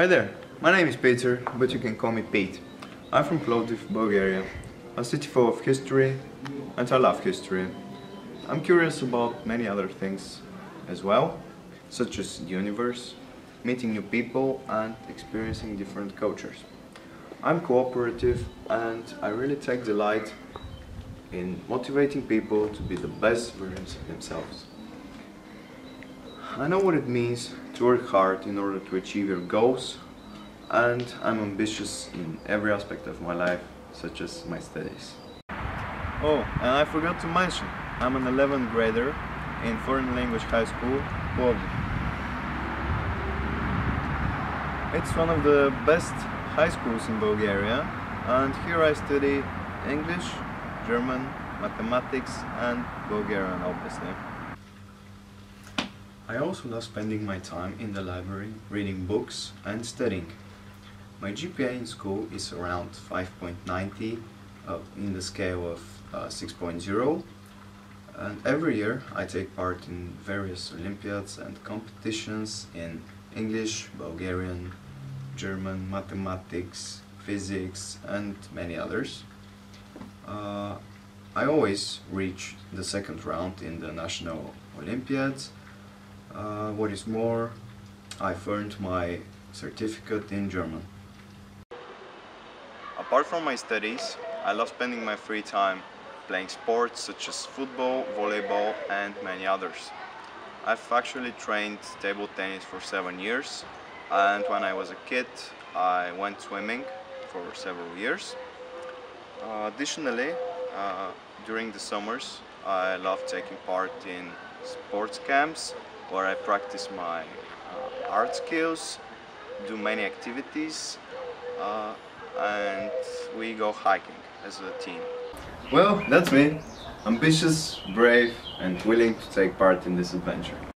Hi there, my name is Peter, but you can call me Pete. I'm from Plovdiv, Bulgaria, a city full of history, and I love history. I'm curious about many other things as well, such as the universe, meeting new people and experiencing different cultures. I'm cooperative and I really take delight in motivating people to be the best versions of themselves. I know what it means to work hard in order to achieve your goals and I'm ambitious in every aspect of my life, such as my studies. Oh, and I forgot to mention, I'm an 11th grader in Foreign Language High School, Plovdiv. It's one of the best high schools in Bulgaria and here I study English, German, mathematics and Bulgarian obviously. I also love spending my time in the library, reading books and studying. My GPA in school is around 5.90 uh, in the scale of uh, 6.0 and every year I take part in various Olympiads and competitions in English, Bulgarian, German, mathematics, physics and many others. Uh, I always reach the second round in the national Olympiads. Uh, what is more, I've earned my certificate in German. Apart from my studies, I love spending my free time playing sports such as football, volleyball and many others. I've actually trained table tennis for seven years and when I was a kid I went swimming for several years. Uh, additionally, uh, during the summers I love taking part in sports camps where I practice my uh, art skills, do many activities uh, and we go hiking as a team. Well, that's me. Ambitious, brave and willing to take part in this adventure.